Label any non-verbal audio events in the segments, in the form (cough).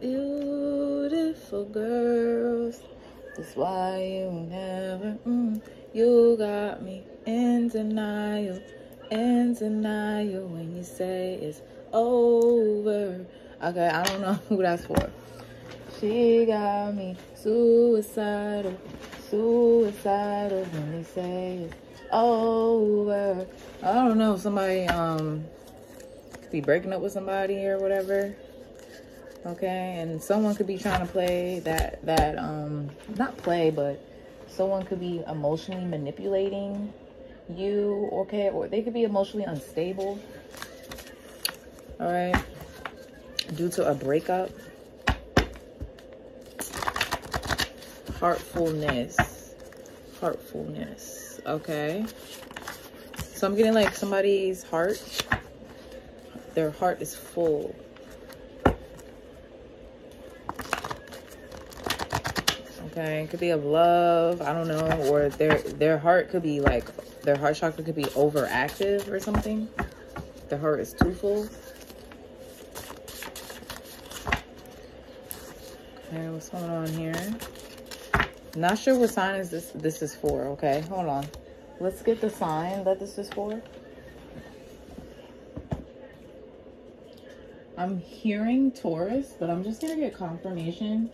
beautiful girls. That's why you never, mm, you got me in denial, in denial when you say it's over. Okay, I don't know (laughs) who that's for. She got me suicidal, suicidal when they say it's over. I don't know, somebody um could be breaking up with somebody or whatever. Okay, and someone could be trying to play that that um not play, but someone could be emotionally manipulating you, okay, or they could be emotionally unstable. All right, due to a breakup. Heartfulness, heartfulness. Okay, so I'm getting like somebody's heart. Their heart is full. Could be of love. I don't know, or their their heart could be like their heart chakra could be overactive or something. The heart is too full. Okay, what's going on here? Not sure what sign is this this is for, okay? Hold on. Let's get the sign that this is for. I'm hearing Taurus, but I'm just gonna get confirmation.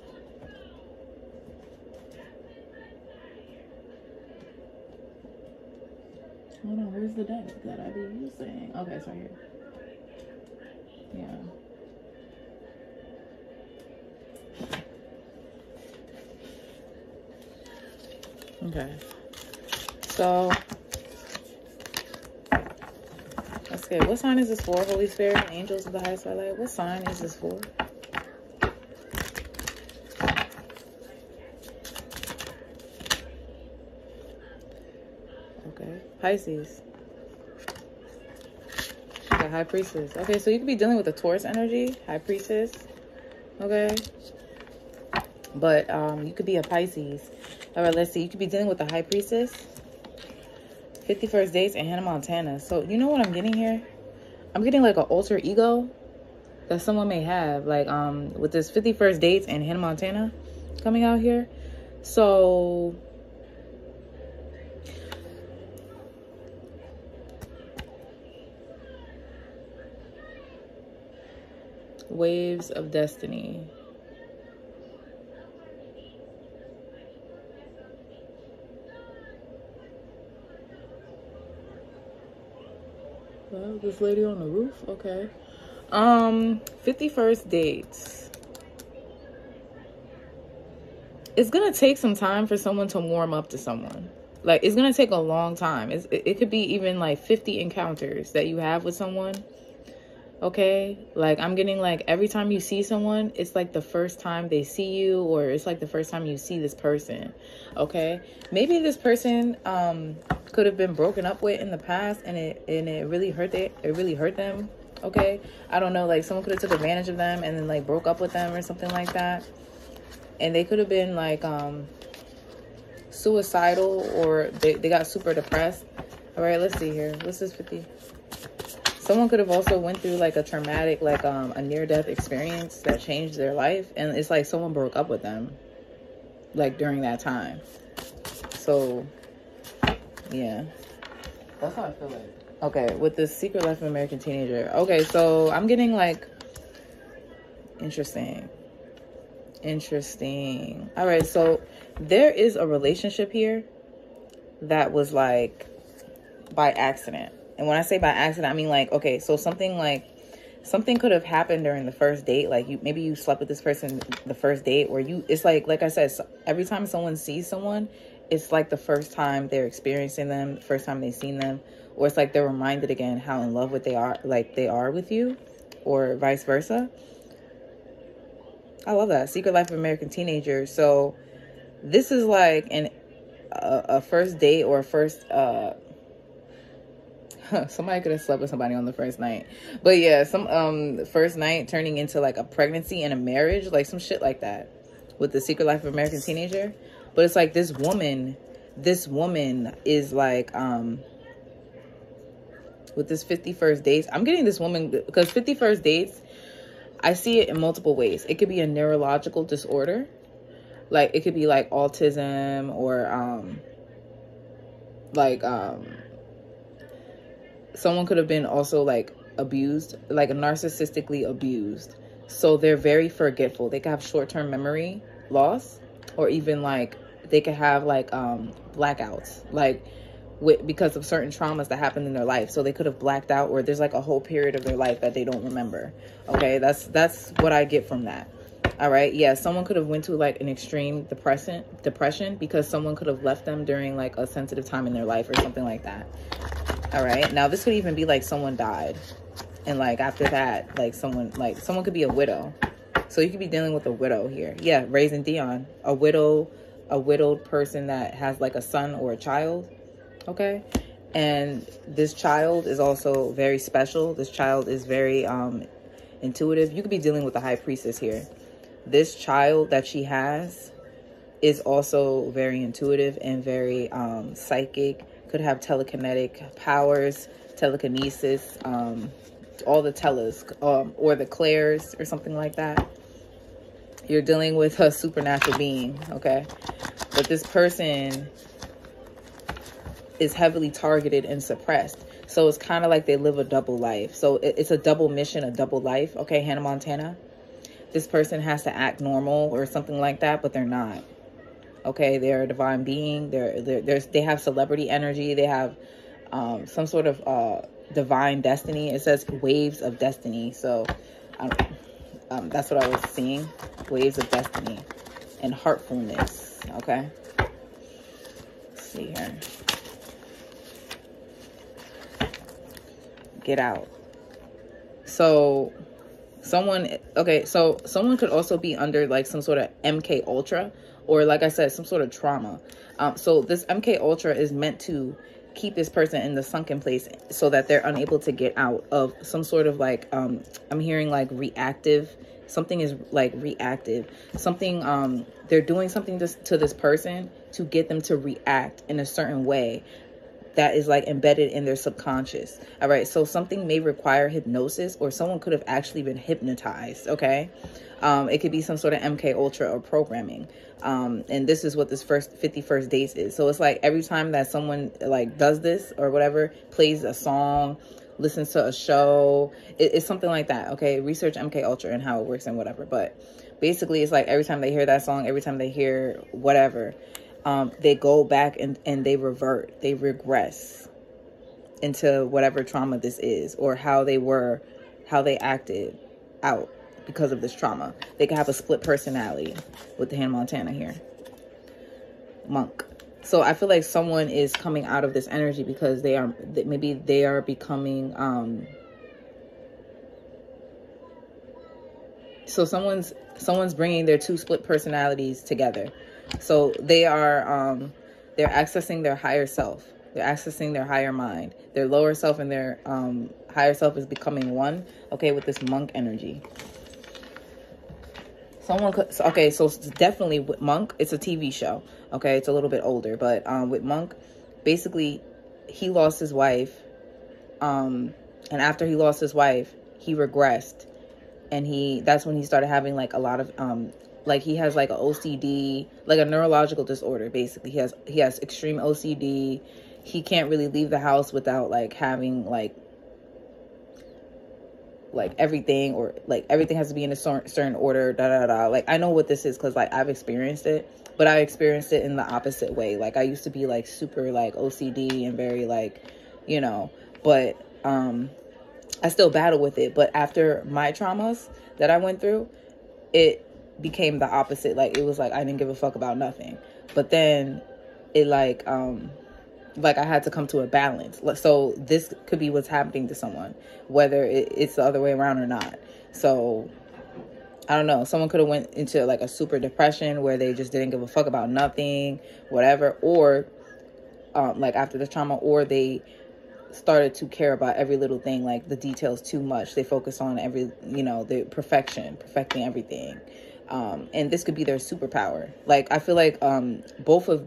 Hold on, where's the deck that I be using? Okay, it's right here. Yeah. Okay. So, get, what sign is this for? Holy Spirit angels of the highest light. What sign is this for? Okay. Pisces. Okay, High Priestess. Okay, so you could be dealing with a Taurus energy, High Priestess. Okay. But um, you could be a Pisces. All right, let's see. You could be dealing with the High Priestess. 50 First Dates and Hannah Montana. So you know what I'm getting here? I'm getting like an alter ego that someone may have. Like um with this 50 First Dates and Hannah Montana coming out here. So Waves of Destiny. Well, this lady on the roof? Okay. Um, 50 First Dates. It's gonna take some time for someone to warm up to someone. Like, it's gonna take a long time. It's, it, it could be even like 50 encounters that you have with someone okay? Like i'm getting like every time you see someone it's like the first time they see you or it's like the first time you see this person okay? Maybe this person um could have been broken up with in the past and it and it really hurt it it really hurt them okay? I don't know like someone could have took advantage of them and then like broke up with them or something like that. And they could have been like um suicidal or they, they got super depressed. All right let's see here. What's this 50 someone could have also went through like a traumatic like um a near death experience that changed their life and it's like someone broke up with them like during that time. So yeah. That's how i feel like. Okay with the secret life of american teenager. Okay so i'm getting like interesting. Interesting. All right so there is a relationship here that was like by accident and when I say by accident, I mean like, okay, so something like something could have happened during the first date. Like you, maybe you slept with this person the first date where you, it's like, like I said, every time someone sees someone, it's like the first time they're experiencing them, the first time they've seen them, or it's like they're reminded again how in love with they are, like they are with you, or vice versa. I love that Secret Life of American Teenager. So this is like an a, a first date or a first uh (laughs) somebody could have slept with somebody on the first night but yeah some um first night turning into like a pregnancy and a marriage like some shit like that with the secret life of american teenager but it's like this woman this woman is like um with this 50 First Dates i'm getting this woman because 50 First Dates I see it in multiple ways. It could be a neurological disorder. Like it could be like autism or um like um someone could have been also like abused, like narcissistically abused. So they're very forgetful. They could have short-term memory loss or even like they could have like um blackouts. Like with, because of certain traumas that happened in their life. So they could have blacked out or there's like a whole period of their life that they don't remember. Okay, that's that's what I get from that. All right, yeah, someone could have went to like an extreme depression depression because someone could have left them during like a sensitive time in their life or something like that. All right, now this could even be like someone died, and like after that, like someone like someone could be a widow. So you could be dealing with a widow here. Yeah, raising Dion, a widow, a widowed person that has like a son or a child. Okay? And this child is also very special. This child is very um intuitive. You could be dealing with the high priestess here. This child that she has is also very intuitive and very um psychic could have telekinetic powers telekinesis um all the tellers um or the clairs or something like that you're dealing with a supernatural being okay but this person is heavily targeted and suppressed. So it's kind of like they live a double life. So it's a double mission, a double life. Okay, Hannah Montana. This person has to act normal or something like that, but they're not. Okay, they're a divine being. They're, they're, they're they have celebrity energy. They have um, some sort of uh, divine destiny. It says waves of destiny. So um, um, that's what I was seeing. Waves of destiny and heartfulness. Okay. Let's see here. get out. So someone okay, so someone could also be under like some sort of MK Ultra or like I said, some sort of trauma. Um, so this MK Ultra is meant to keep this person in the sunken place so that they're unable to get out of some sort of like um I'm hearing like reactive something is like reactive something um they're doing something to, to this person to get them to react in a certain way that is like embedded in their subconscious. All right. So something may require hypnosis or someone could have actually been hypnotized. Okay. Um, it could be some sort of MK Ultra or programming. Um, and this is what this first 51st days is. So it's like every time that someone like does this or whatever, plays a song, listens to a show, it, it's something like that. Okay. Research MK Ultra and how it works and whatever. But basically it's like every time they hear that song, every time they hear whatever, um, they go back and, and they revert, they regress into whatever trauma this is or how they were, how they acted out because of this trauma. They can have a split personality with the Hannah Montana here. Monk. So I feel like someone is coming out of this energy because they are, maybe they are becoming, um, so someone's, someone's bringing their two split personalities together so they are, um, they're accessing their higher self. They're accessing their higher mind. Their lower self and their um, higher self is becoming one, okay, with this monk energy. Someone could, okay, so definitely with Monk, it's a TV show, okay? It's a little bit older, but um, with Monk, basically, he lost his wife, um, and after he lost his wife, he regressed, and he, that's when he started having like a lot of um, like he has like a OCD, like a neurological disorder basically. He has he has extreme OCD. He can't really leave the house without like having like like everything or like everything has to be in a certain order da da da like i know what this is because like i've experienced it but i experienced it in the opposite way like i used to be like super like ocd and very like you know but um i still battle with it but after my traumas that i went through it became the opposite. Like it was like I didn't give a fuck about nothing. But then it like um like I had to come to a balance. So this could be what's happening to someone, whether it's the other way around or not. So I don't know. Someone could have went into like a super depression where they just didn't give a fuck about nothing, whatever, or um, like after the trauma, or they started to care about every little thing, like the details too much. They focus on every, you know, the perfection, perfecting everything um, and this could be their superpower. Like I feel like um, both of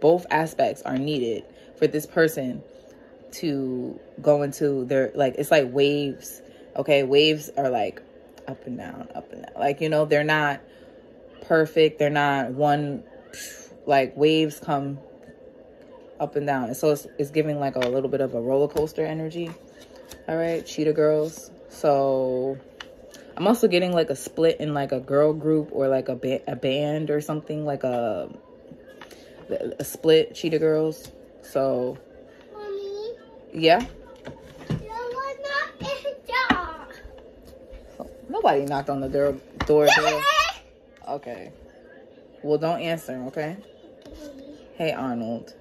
both aspects are needed for this person to go into their like it's like waves. Okay, waves are like up and down, up and down. Like, you know, they're not perfect. They're not one, like, waves come up and down. And so it's, it's giving like a little bit of a roller coaster energy. All right, cheetah girls. So I'm also getting like a split in like a girl group or like a, ba a band or something like a a split cheetah girls. So, Mommy, yeah. Nobody knocked on the door. Door. door. Okay. Well, don't answer. Okay. Hey, Arnold.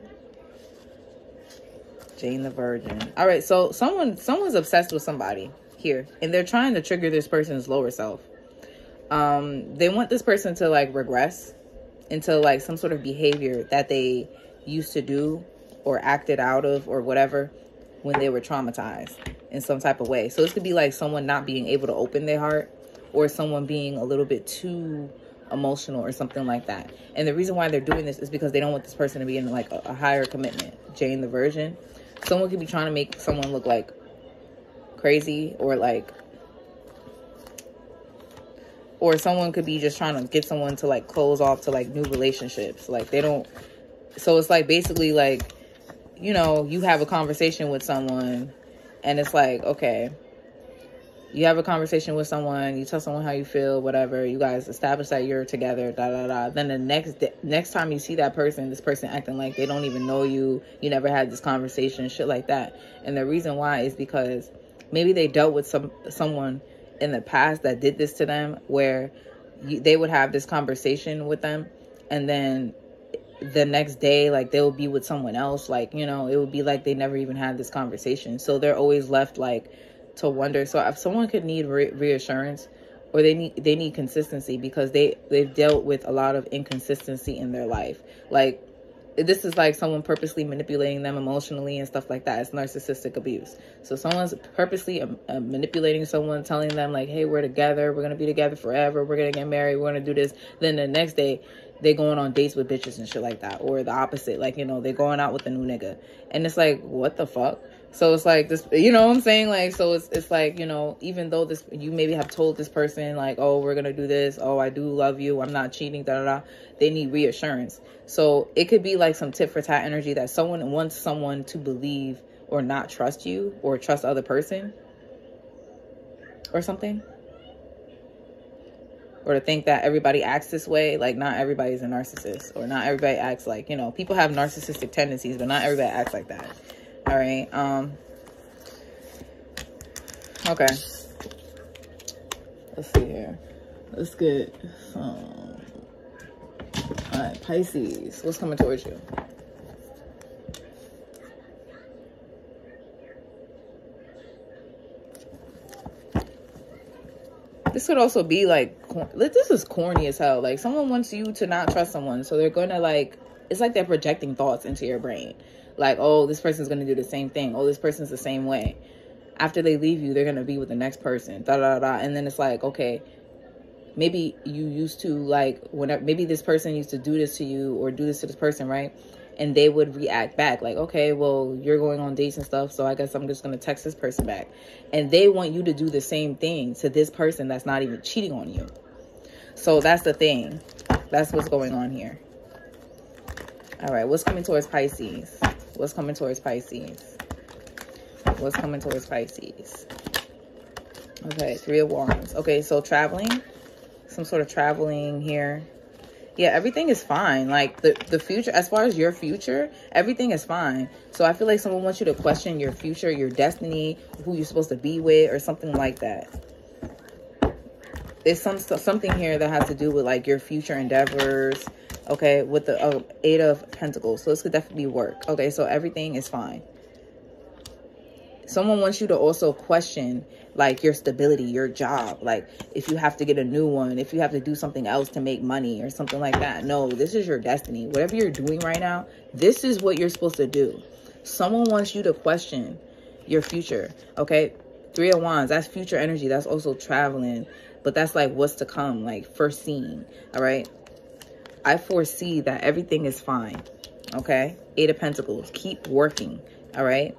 Jane the Virgin. All right. So someone, someone's obsessed with somebody here, and they're trying to trigger this person's lower self. Um, they want this person to like regress into like some sort of behavior that they used to do or acted out of or whatever when they were traumatized in some type of way. So this could be like someone not being able to open their heart or someone being a little bit too emotional or something like that. And the reason why they're doing this is because they don't want this person to be in like a, a higher commitment. Jane the Virgin. Someone could be trying to make someone look like crazy or like or someone could be just trying to get someone to like close off to like new relationships. Like they don't so it's like basically like you know you have a conversation with someone and it's like okay you have a conversation with someone you tell someone how you feel whatever you guys establish that you're together da da da. Then the next next time you see that person this person acting like they don't even know you you never had this conversation shit like that. And the reason why is because maybe they dealt with some someone in the past that did this to them where you, they would have this conversation with them and then the next day like they will be with someone else like you know it would be like they never even had this conversation. So they're always left like to wonder. So if someone could need re reassurance or they need they need consistency because they they've dealt with a lot of inconsistency in their life. Like this is like someone purposely manipulating them emotionally and stuff like that. It's narcissistic abuse. So someone's purposely uh, manipulating someone, telling them like, "Hey, we're together. We're gonna be together forever. We're gonna get married. We're gonna do this." Then the next day, they going on dates with bitches and shit like that, or the opposite. Like you know, they going out with a new nigga, and it's like, what the fuck? So it's like this, you know what I'm saying? Like, so it's, it's like, you know, even though this, you maybe have told this person like, oh, we're going to do this. Oh, I do love you. I'm not cheating, da, da, da. They need reassurance. So it could be like some tit for tat energy that someone wants someone to believe or not trust you or trust other person or something. Or to think that everybody acts this way. Like not everybody's a narcissist or not everybody acts like, you know, people have narcissistic tendencies, but not everybody acts like that. All right. Um. Okay. Let's see here. Let's get some. All right, Pisces. What's coming towards you? This could also be like, this is corny as hell. Like someone wants you to not trust someone. So they're going to like, it's like they're projecting thoughts into your brain like, oh, this person's going to do the same thing. Oh, this person's the same way. After they leave you, they're going to be with the next person. Da, da, da, And then it's like, okay, maybe you used to like, whenever, maybe this person used to do this to you or do this to this person, right? And they would react back like, okay, well, you're going on dates and stuff. So I guess I'm just to text this person back. And they want you to do the same thing to this person that's not even cheating on you. So that's the thing. That's what's going on here. All right, what's coming towards Pisces? What's coming towards Pisces? What's coming towards Pisces? Okay, three of wands. Okay, so traveling, some sort of traveling here. Yeah, everything is fine. Like the, the future, as far as your future, everything is fine. So I feel like someone wants you to question your future, your destiny, who you're supposed to be with or something like that. There's some something here that has to do with like your future endeavors, okay, with the uh, Eight of Pentacles. So this could definitely work. Okay, so everything is fine. Someone wants you to also question like your stability, your job. Like if you have to get a new one, if you have to do something else to make money or something like that. No, this is your destiny. Whatever you're doing right now, this is what you're supposed to do. Someone wants you to question your future. Okay. Three of Wands, that's future energy. That's also traveling. But that's like what's to come, like first seen. All right. I foresee that everything is fine. Okay. Eight of Pentacles. Keep working. All right.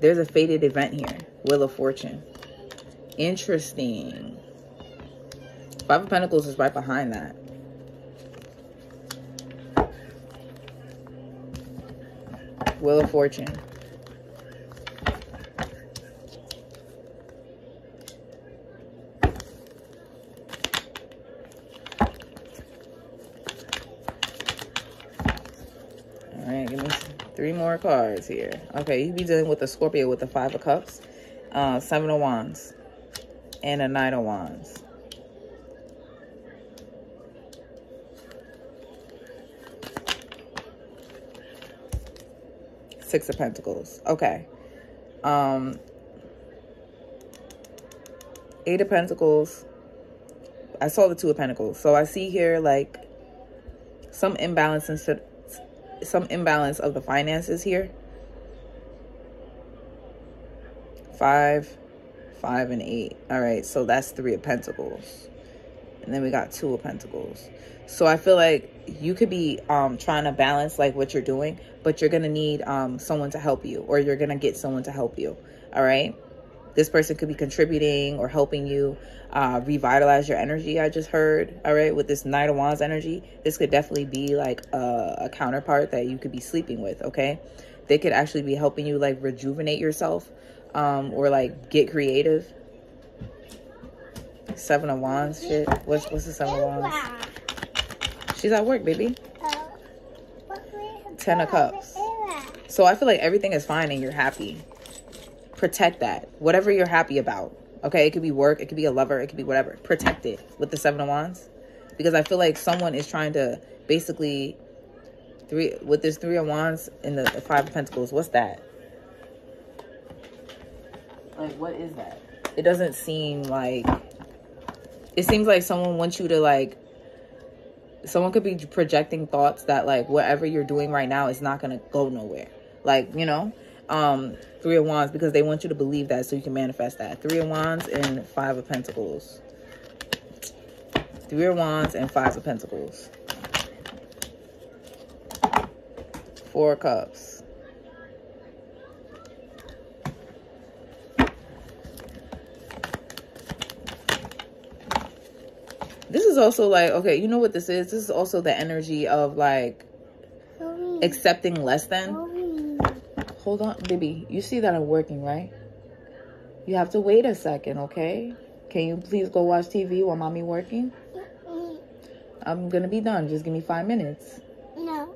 There's a faded event here. Wheel of Fortune. Interesting. Five of Pentacles is right behind that. Wheel of Fortune. All right, give me three more cards here. Okay, you'd be dealing with a Scorpio with the Five of Cups, uh, Seven of Wands, and a Knight of Wands. Six of Pentacles. Okay. Um, Eight of Pentacles. I saw the Two of Pentacles. So I see here like some imbalance in some imbalance of the finances here. Five, five, and eight. All right, so that's three of Pentacles. And then we got two of Pentacles. So I feel like you could be um, trying to balance like what you're doing, but you're going to need um, someone to help you or you're going to get someone to help you. All right. This person could be contributing or helping you uh, revitalize your energy. I just heard. All right. With this Knight of Wands energy, this could definitely be like a, a counterpart that you could be sleeping with. Okay. They could actually be helping you like rejuvenate yourself um, or like get creative. Seven of Wands shit. What's, what's the Seven of Wands? She's at work, baby. Ten of Cups. So I feel like everything is fine and you're happy. Protect that. Whatever you're happy about. Okay, it could be work, it could be a lover, it could be whatever. Protect it with the Seven of Wands. Because I feel like someone is trying to basically three with this three of wands and the, five of pentacles what's that like what is that it doesn't seem like it seems like someone wants you to like someone could be projecting thoughts that like whatever you're doing right now is not to go nowhere like you know um three of wands because they want you to believe that so you can manifest that. Three of wands and five of pentacles. Three of wands and five of pentacles. Four cups. This is also like okay you know what this is? This is also the energy of like accepting less than hold on baby you see that i'm working right? You have to wait a second okay? Can you please go watch tv while mommy working? I'm gonna be done. Just give me five minutes. No.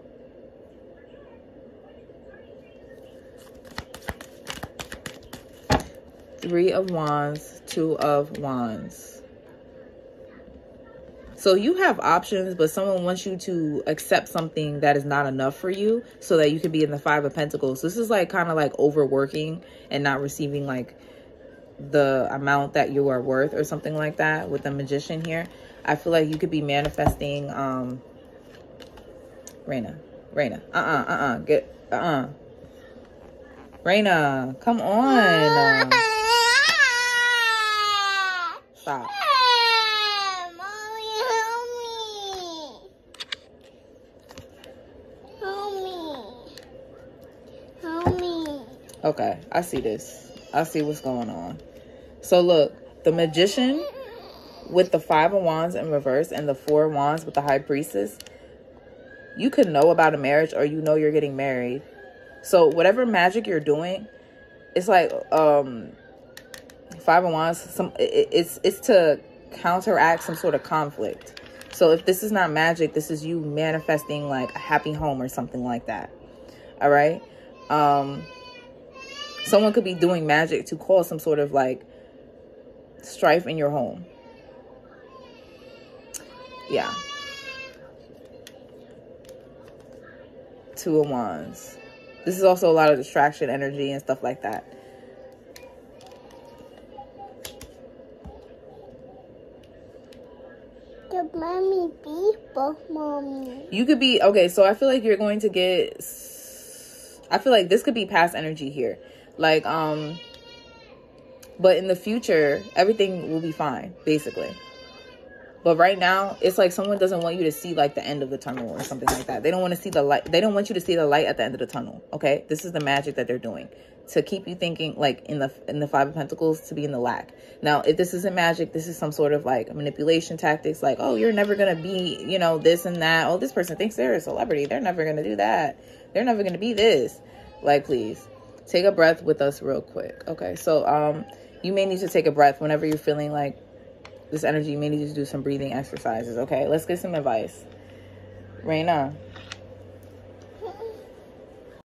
three of wands two of wands so you have options, but someone wants you to accept something that is not enough for you so that you can be in the five of pentacles. This is like kind of like overworking and not receiving like the amount that you are worth or something like that with the magician here. I feel like you could be manifesting um Raina. Raina. Uh-uh, uh-uh. Get uh-uh. Raina, come on. (laughs) Stop. Mommy, help me. Help me. Help me. Okay, I see this. I see what's going on. So look, the magician with the five of wands in reverse and the four of wands with the high priestess, you could know about a marriage or you know you're getting married. So whatever magic you're doing, it's like um five of wands. Some it, it's it's to counteract some sort of conflict. So if this is not magic, this is you manifesting like a happy home or something like that. All right. Um, someone could be doing magic to cause some sort of like strife in your home. Yeah. Two of Wands. This is also a lot of distraction energy and stuff like that. The mommy people, mommy. You could be okay. So I feel like you're going to get. I feel like this could be past energy here, like um. But in the future, everything will be fine, basically. But right now, it's like someone doesn't want you to see like the end of the tunnel or something like that. They don't want to see the light. They don't want you to see the light at the end of the tunnel. Okay, this is the magic that they're doing to keep you thinking like in the in the five of pentacles to be in the lack now if this isn't magic this is some sort of like manipulation tactics like oh you're never gonna be you know this and that oh this person thinks they're a celebrity they're never gonna do that they're never gonna be this like please take a breath with us real quick. Okay so um you may need to take a breath whenever you're feeling like this energy. You may need to do some breathing exercises okay? Let's get some advice. Raina